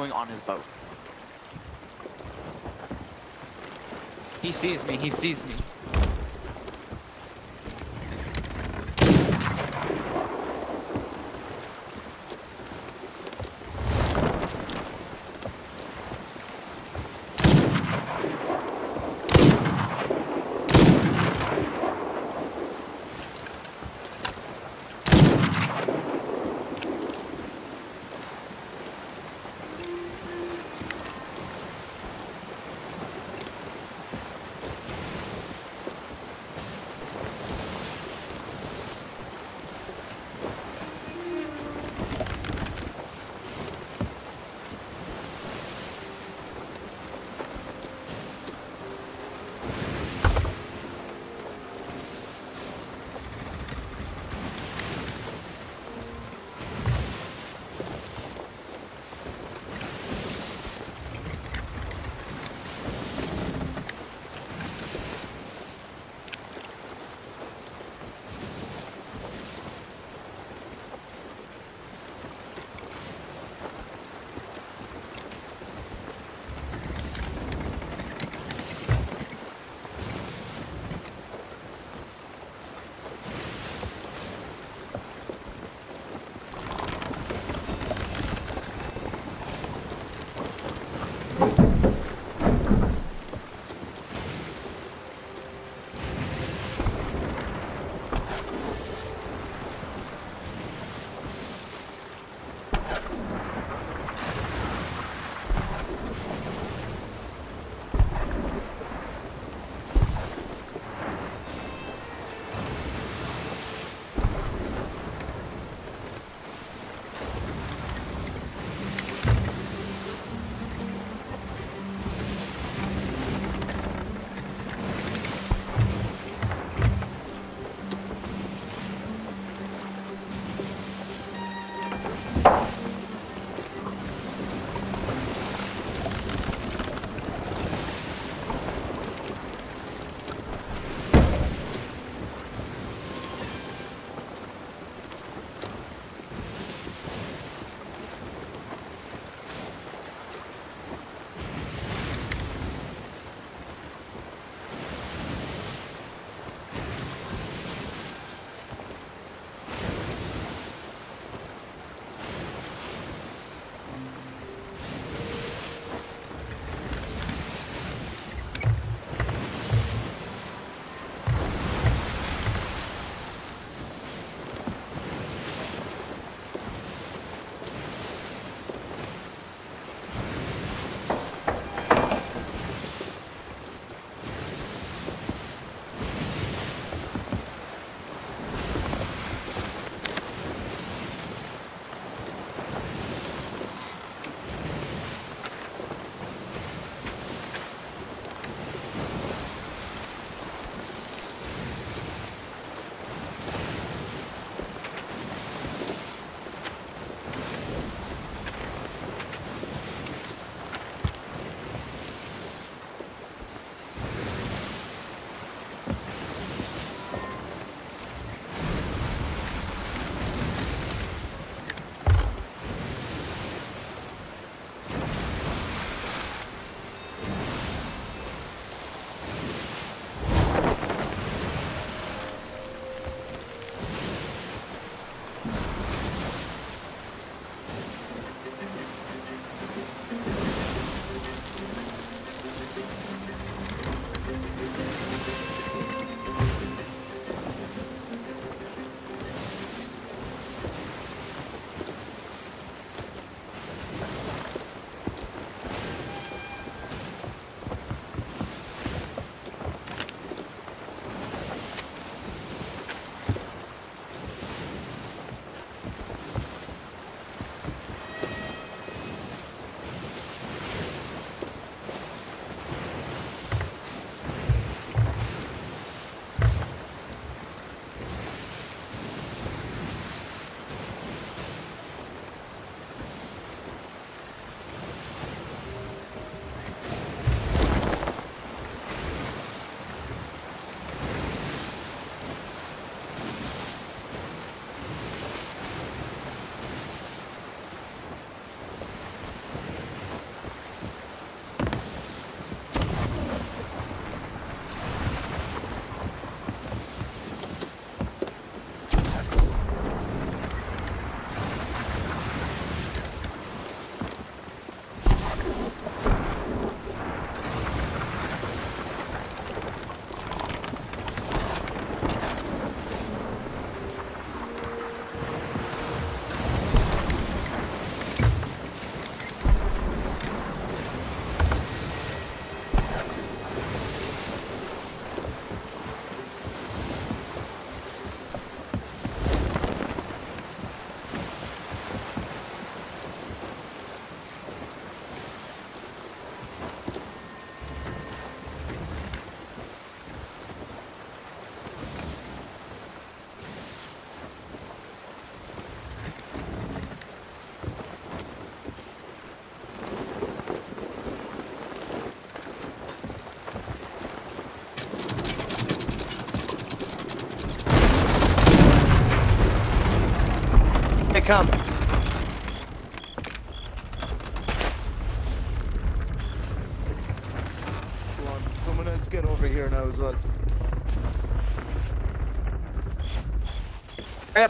Going on his boat. He sees me, he sees me.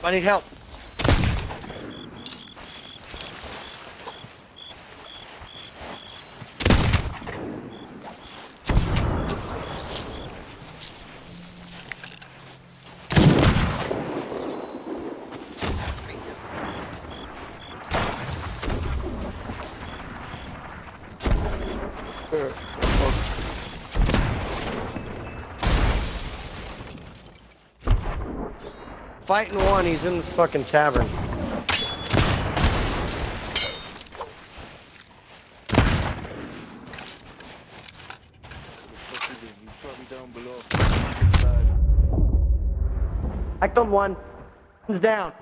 I need help. Fighting one, he's in this fucking tavern. I killed one. One's down.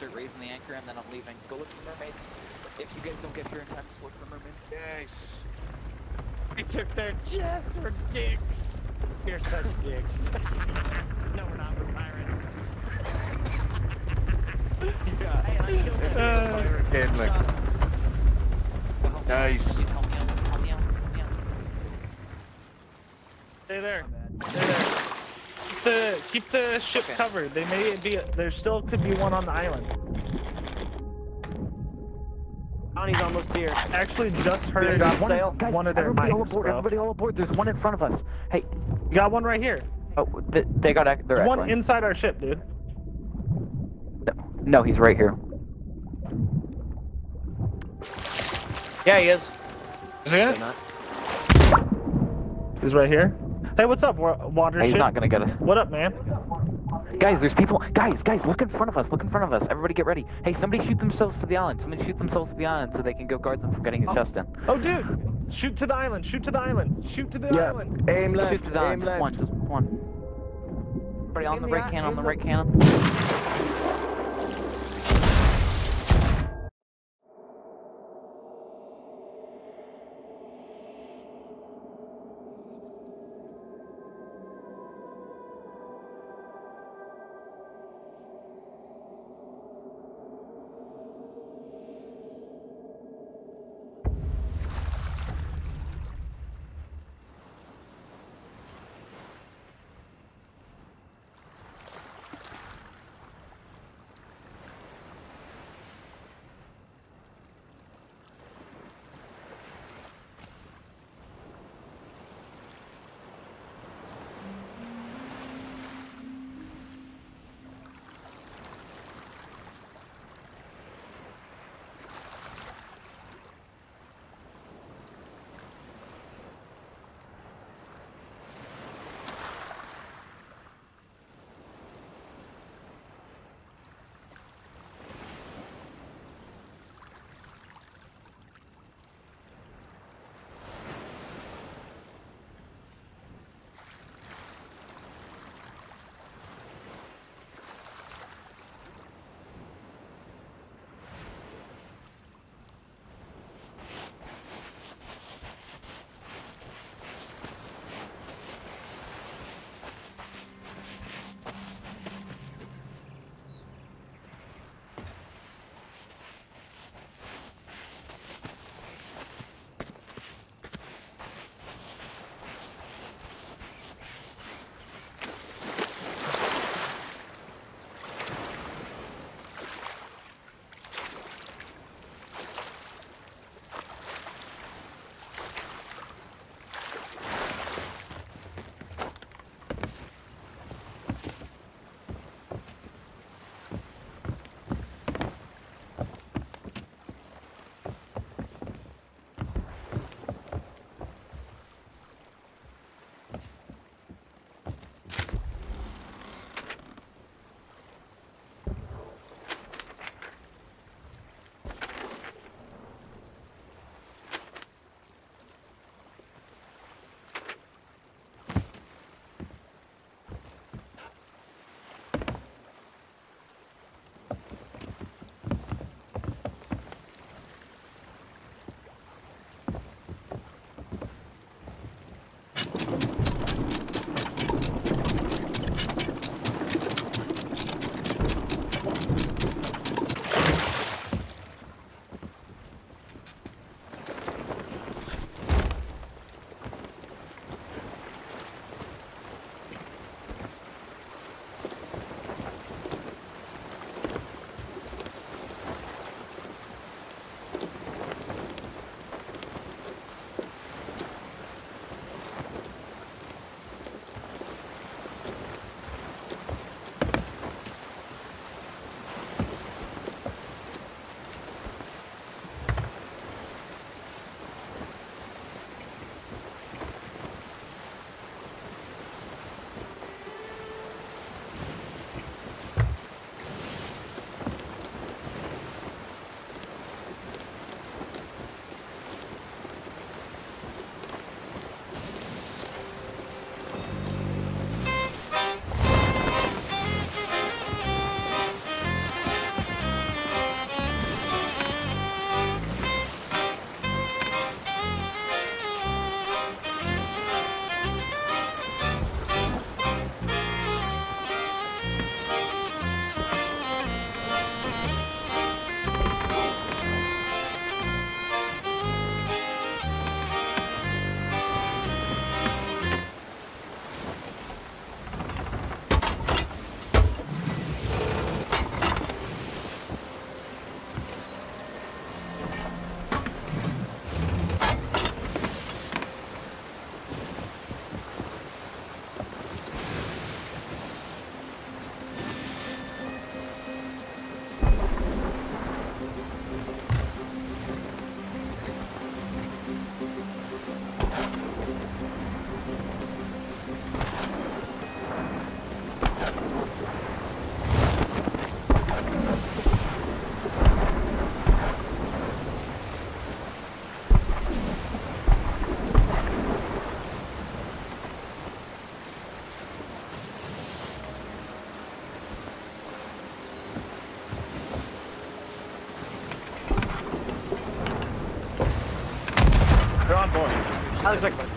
Start raising the anchor and then I'm leaving. Go look for mermaids. If you guys don't get here in time, just look for mermaids. Yes. We took their chests for dicks. You're such dicks. no, we're not. We're pirates. Yeah. Hey, I killed that Uh, dude. Fire again, like. Shot him. Go help me. Nice. Help me out, help me out, help me out. Stay there. My bad. Stay there. Keep the keep the ship Okay. covered. They may be. There still could be one on the island. Johnny's almost here. Actually, just heard drop one, sail? Guys, one of their everybody all mics, aboard! bro. Everybody all aboard! There's one in front of us. Hey, You got one right here. oh, th- they got ec- they're There's one inside our ship, dude. No, no, he's right here. Yeah, he is. Is he? Not. He's right here. Hey, what's up, wa- water Hey, he's not gonna get us. What up, man? Guys, there's people. Guys, guys, look in front of us. Look in front of us. Everybody, get ready. Hey, somebody shoot themselves to the island. Somebody shoot themselves to the island so they can go guard them from getting his oh. chest in. Oh, dude! Shoot to the island. Shoot to the island. Shoot to the Yeah. island. Aim left. shoot to the aim island. Just left. one. Just one. Everybody on the the right eye- cannon. On the the- right cannon.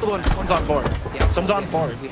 One, one's on board. Yeah, Someone's on board. We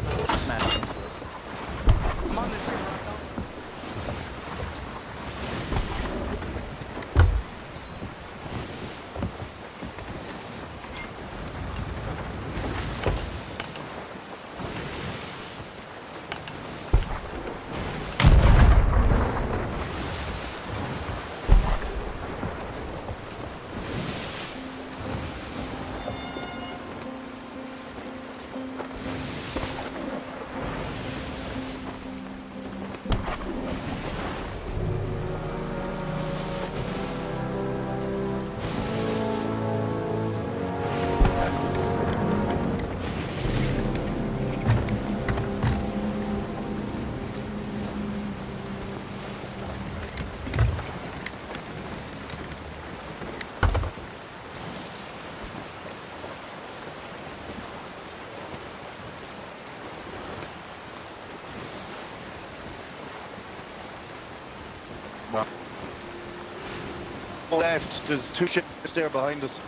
Left, there's two ships there behind us.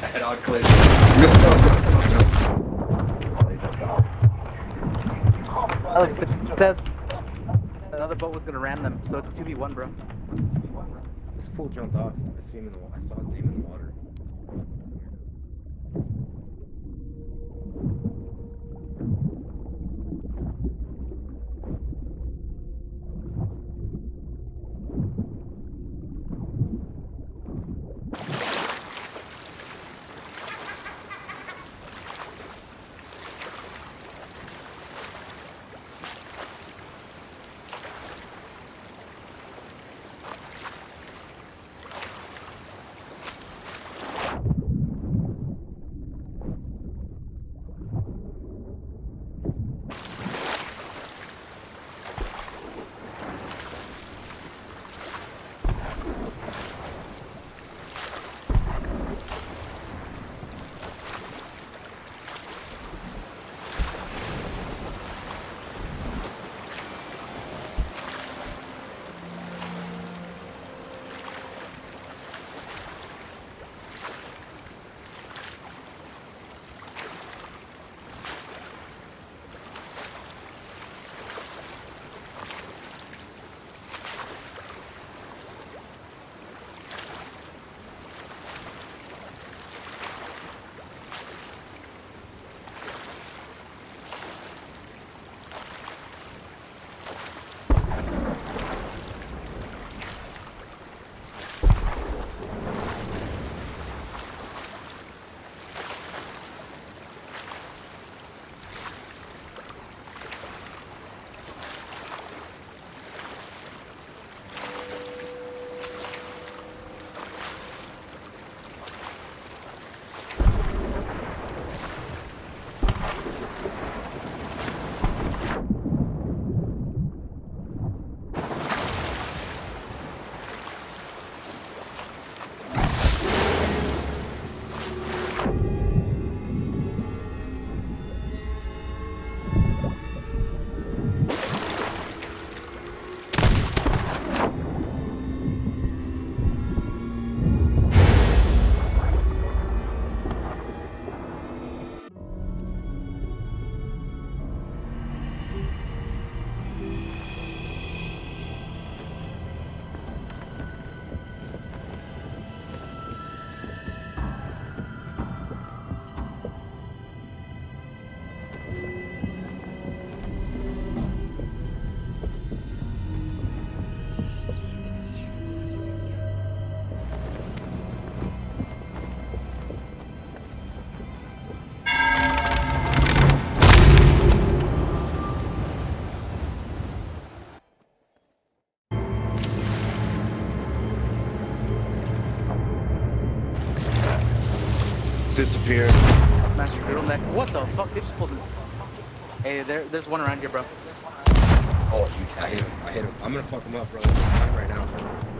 Head on collision. Alex, the, the, another boat was gonna ram them, so it's a 2v1, bro. This fool jumped off. I see him in the wa- I saw his name in the water. Disappeared. Smash your girl next. What the fuck? They just pulled in. Hey, there, there's one around here, bro. Oh, you, I hit him. I hit him. I'm gonna fuck him up, bro. It's time right now.